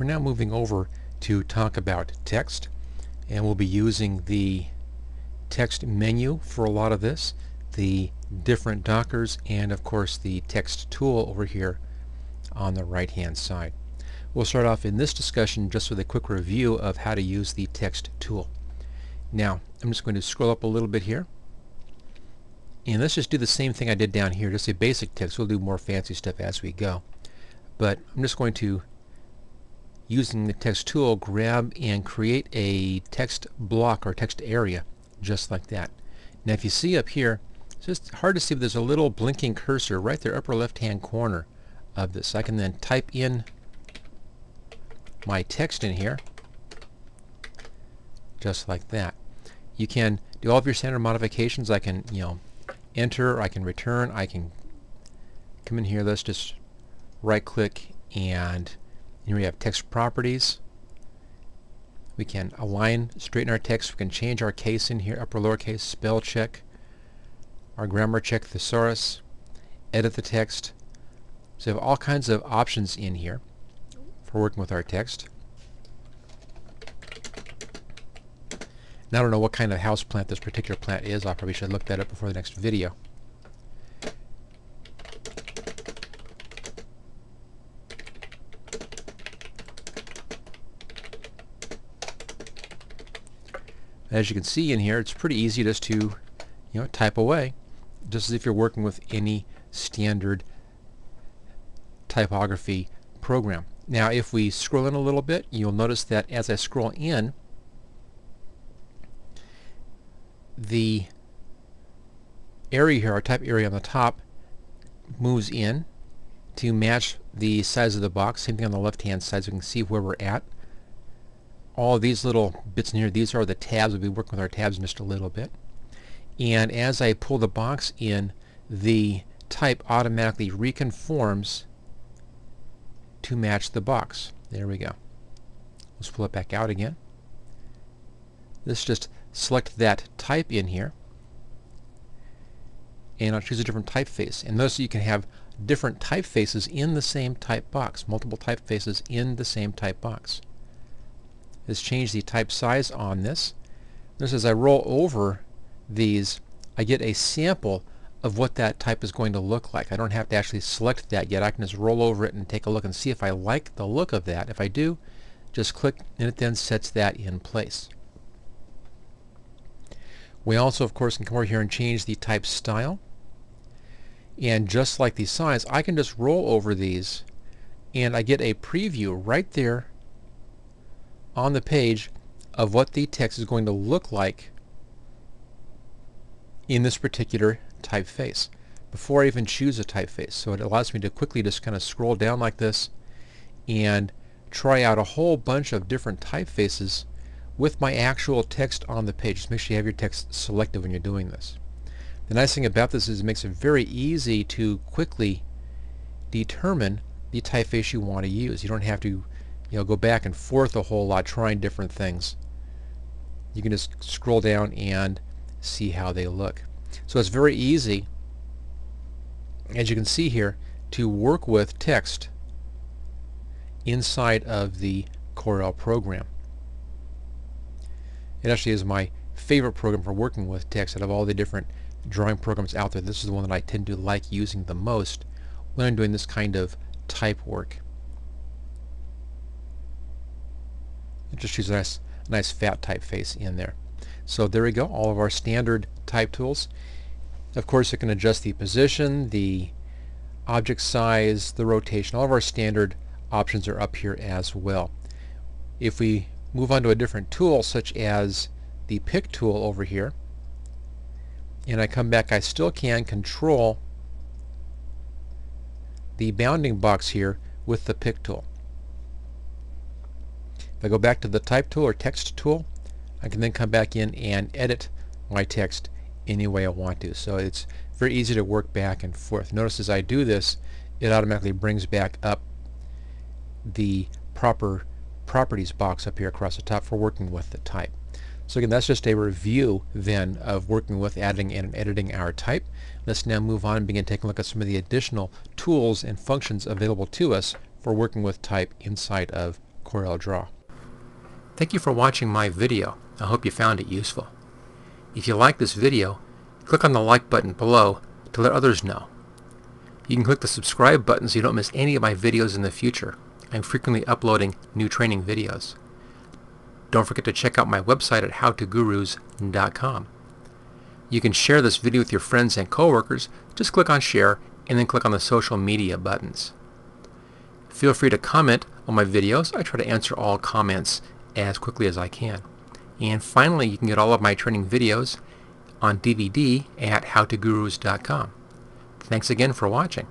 We're now moving over to talk about text and we'll be using the text menu for a lot of this, the different dockers, and of course the text tool over here on the right hand side. We'll start off in this discussion just with a quick review of how to use the text tool. Now I'm just going to scroll up a little bit here and let's just do the same thing I did down here, just a basic text. We'll do more fancy stuff as we go. But I'm just going to, using the text tool, grab and create a text block or text area, just like that. Now if you see up here, it's just hard to see, but there's a little blinking cursor right there, upper left-hand corner of this. I can then type in my text in here, just like that. You can do all of your standard modifications. I can, you know, enter, I can return, I can come in here, let's just right click and here we have text properties. We can align, straighten our text, we can change our case in here, upper lowercase, spell check, our grammar check thesaurus, edit the text. So we have all kinds of options in here for working with our text. Now I don't know what kind of house plant this particular plant is. I probably should look that up before the next video. As you can see in here, it's pretty easy just to you know, type away, just as if you're working with any standard typography program. Now if we scroll in a little bit, you'll notice that as I scroll in, the area here, our type area on the top, moves in to match the size of the box. Same thing on the left hand side so we can see where we're at. All these little bits in here, these are the tabs. We'll be working with our tabs in just a little bit. And as I pull the box in, the type automatically reconforms to match the box. There we go. Let's pull it back out again. Let's just select that type in here and I'll choose a different typeface and notice you can have different typefaces in the same type box multiple typefaces in the same type box let's change the type size on this. Notice as I roll over these I get a sample of what that type is going to look like. I don't have to actually select that yet. I can just roll over it and take a look and see if I like the look of that. If I do just click and it then sets that in place. We also, of course, can come over here and change the type style. And just like the size, I can just roll over these and I get a preview right there on the page of what the text is going to look like in this particular typeface before I even choose a typeface. So it allows me to quickly just kind of scroll down like this and try out a whole bunch of different typefaces with my actual text on the page. Just make sure you have your text selected when you're doing this. The nice thing about this is it makes it very easy to quickly determine the typeface you want to use. You don't have to you know, go back and forth a whole lot trying different things. You can just scroll down and see how they look. So it's very easy, as you can see here, to work with text inside of the Corel program. It actually is my favorite program for working with text out of all the different drawing programs out there. This is the one that I tend to like using the most when I'm doing this kind of type work. Just choose a nice, nice fat typeface in there. So there we go, all of our standard type tools. Of course, it can adjust the position, the object size, the rotation. All of our standard options are up here as well. If we move on to a different tool such as the pick tool over here and I come back I still can control the bounding box here with the pick tool. If I go back to the type tool or text tool I can then come back in and edit my text any way I want to. So it's very easy to work back and forth. Notice as I do this it automatically brings back up the proper properties box up here across the top for working with the type. So again, that's just a review then of working with adding and editing our type. Let's now move on and begin taking a look at some of the additional tools and functions available to us for working with type inside of CorelDRAW. Thank you for watching my video. I hope you found it useful. If you like this video, click on the like button below to let others know. You can click the subscribe button so you don't miss any of my videos in the future. I'm frequently uploading new training videos. Don't forget to check out my website at howtogurus.com. You can share this video with your friends and coworkers. Just click on share and then click on the social media buttons. Feel free to comment on my videos. I try to answer all comments as quickly as I can. And finally, you can get all of my training videos on DVD at howtogurus.com. Thanks again for watching.